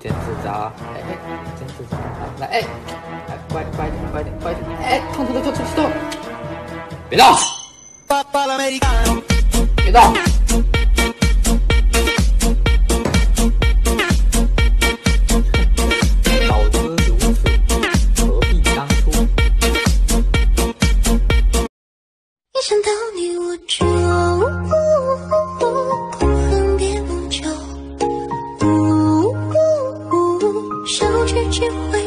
剪指甲哎哎剪指甲来哎乖乖点乖点乖点哎痛痛痛痛别动别动早知如此何必当初一想到你我就只会